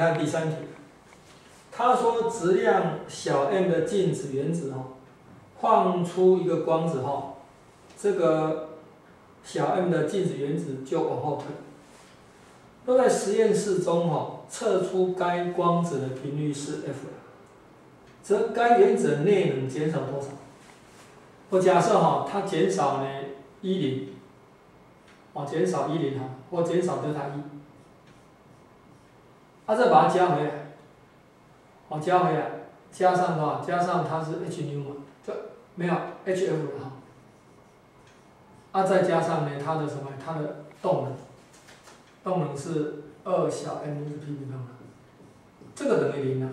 看第三题，他说质量小 m 的静止原子哈，放出一个光子哈，这个小 m 的静止原子就往后退。若在实验室中哈，测出该光子的频率是 f，则该原子的内能减少多少？我假设哈，它减少呢一零，哦减少一零哈，或减少德塔一，啊再把它加回来，哦加回来，加上的话？加上它是 h 纽嘛，这没有 h f，啊再加上呢它的什么？它的动能，动能是二小 m 是 p 平方，这个等于零啊，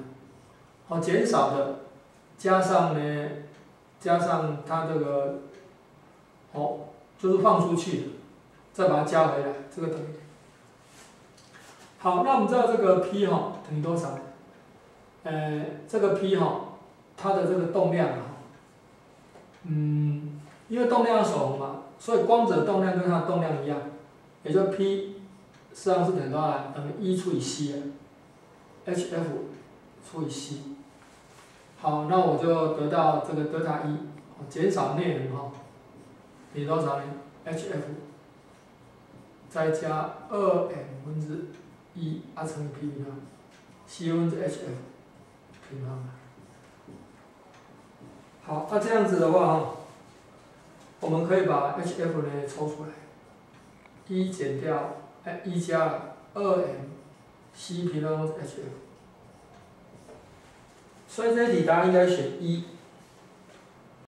好减少的，加上呢？加上它这个，哦，就是放出去的，再把它加回来，这个等于。好，那我们知道这个 P 哈等于多少？呃，这个 P 哈，它的这个动量啊，嗯，因为动量守恒嘛，所以光子的动量跟它的动量一样，也就 P 实际上是等于多少？等于一除以 c，hf 除以 c。好，那我就得到这个德塔一，减少内能哈，等于多少呢？hf 再加二 m 分之一啊乘以 p 平方，c 分之 hf 平方。好，那这样子的话哈，我们可以把 hf 呢抽出来，一减掉哎一加二 m c 平方 hf。所以这题答案应该选一。